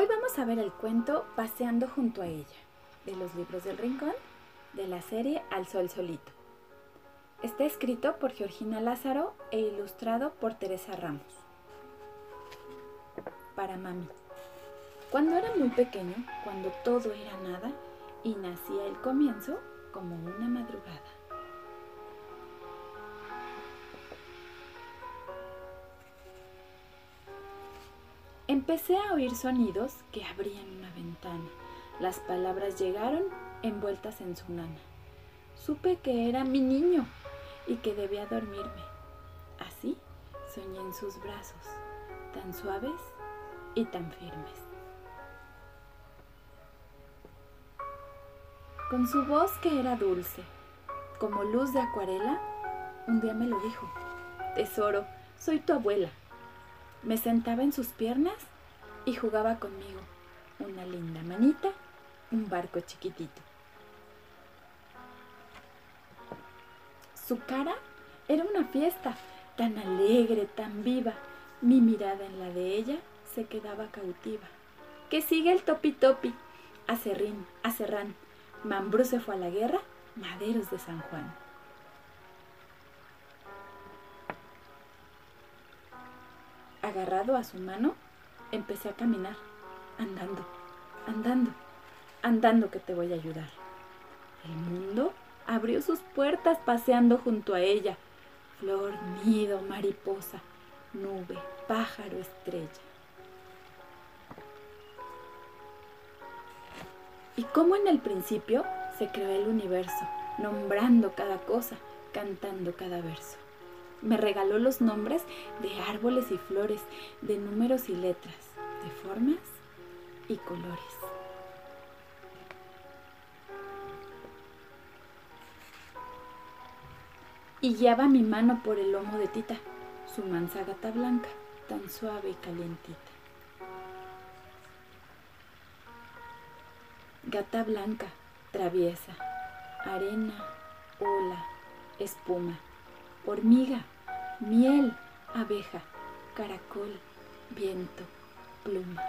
Hoy vamos a ver el cuento Paseando junto a ella, de los libros del Rincón, de la serie Al Sol Solito. Está escrito por Georgina Lázaro e ilustrado por Teresa Ramos. Para mami. Cuando era muy pequeño, cuando todo era nada y nacía el comienzo como una madrugada. Empecé a oír sonidos que abrían una ventana. Las palabras llegaron envueltas en su nana. Supe que era mi niño y que debía dormirme. Así soñé en sus brazos, tan suaves y tan firmes. Con su voz que era dulce, como luz de acuarela, un día me lo dijo, Tesoro, soy tu abuela. Me sentaba en sus piernas y jugaba conmigo. Una linda manita, un barco chiquitito. Su cara era una fiesta, tan alegre, tan viva. Mi mirada en la de ella se quedaba cautiva. Que sigue el topi topi. Acerrín, acerrán. Mambrú se fue a la guerra, maderos de San Juan. Agarrado a su mano, empecé a caminar, andando, andando, andando que te voy a ayudar. El mundo abrió sus puertas paseando junto a ella. Flor, nido, mariposa, nube, pájaro, estrella. Y como en el principio se creó el universo, nombrando cada cosa, cantando cada verso. Me regaló los nombres de árboles y flores, de números y letras, de formas y colores. Y guiaba mi mano por el lomo de Tita, su mansa gata blanca, tan suave y calientita. Gata blanca, traviesa, arena, ola, espuma hormiga, miel, abeja, caracol, viento, pluma.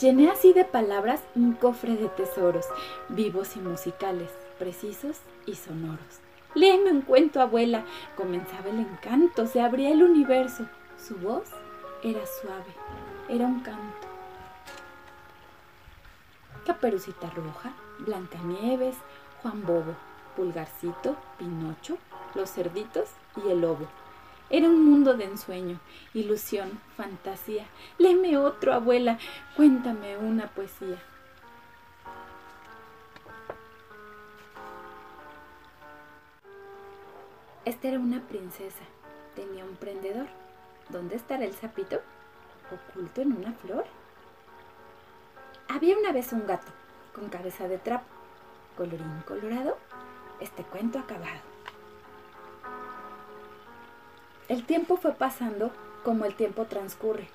Llené así de palabras un cofre de tesoros, vivos y musicales, precisos y sonoros. Léeme un cuento, abuela. Comenzaba el encanto, se abría el universo. Su voz era suave, era un canto. Caperucita Roja, Blancanieves, Juan Bobo, Pulgarcito, Pinocho, los cerditos y el lobo. Era un mundo de ensueño, ilusión, fantasía. Léeme otro, abuela, cuéntame una poesía. Esta era una princesa, tenía un prendedor. ¿Dónde estará el sapito? ¿Oculto en una flor? Había una vez un gato, con cabeza de trapo, colorín colorado, este cuento acabado. El tiempo fue pasando como el tiempo transcurre.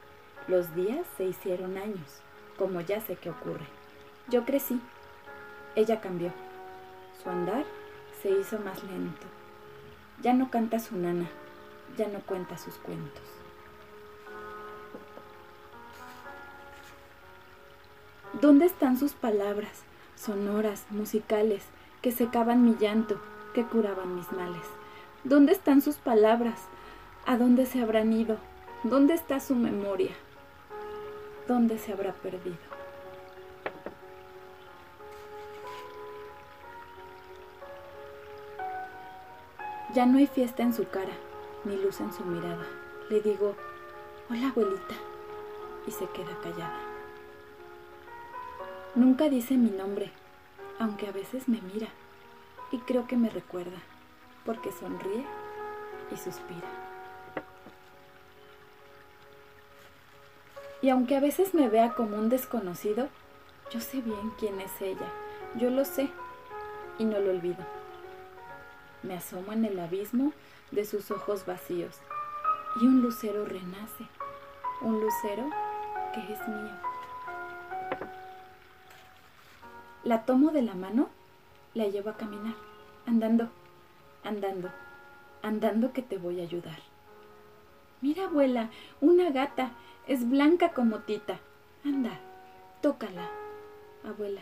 Los días se hicieron años, como ya sé que ocurre. Yo crecí, ella cambió. Su andar se hizo más lento. Ya no canta su nana, ya no cuenta sus cuentos. ¿Dónde están sus palabras, sonoras, musicales, que secaban mi llanto, que curaban mis males. ¿Dónde están sus palabras? ¿A dónde se habrán ido? ¿Dónde está su memoria? ¿Dónde se habrá perdido? Ya no hay fiesta en su cara, ni luz en su mirada. Le digo, hola abuelita, y se queda callada. Nunca dice mi nombre, aunque a veces me mira y creo que me recuerda, porque sonríe y suspira. Y aunque a veces me vea como un desconocido, yo sé bien quién es ella, yo lo sé y no lo olvido. Me asomo en el abismo de sus ojos vacíos y un lucero renace, un lucero que es mío. La tomo de la mano, la llevo a caminar, andando, andando, andando que te voy a ayudar. Mira, abuela, una gata. Es blanca como Tita. Anda, tócala. Abuela,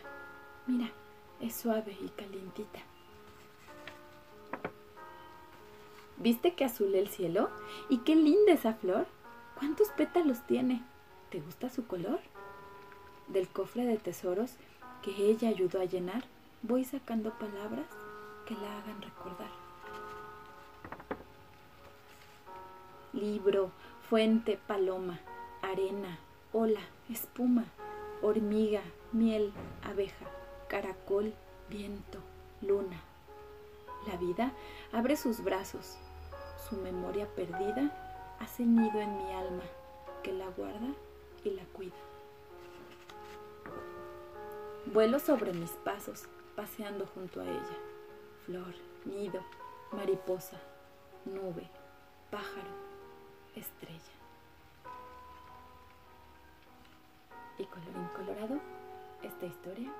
mira, es suave y calientita. ¿Viste qué azul el cielo? ¿Y qué linda esa flor? ¿Cuántos pétalos tiene? ¿Te gusta su color? Del cofre de tesoros que ella ayudó a llenar, voy sacando palabras que la hagan recordar. Libro, fuente, paloma, arena, ola, espuma, hormiga, miel, abeja, caracol, viento, luna. La vida abre sus brazos, su memoria perdida hace nido en mi alma que la guarda y la cuida. Vuelo sobre mis pasos, paseando junto a ella. Flor, nido, mariposa, nube, pájaro, estrella. Y colorín colorado, esta historia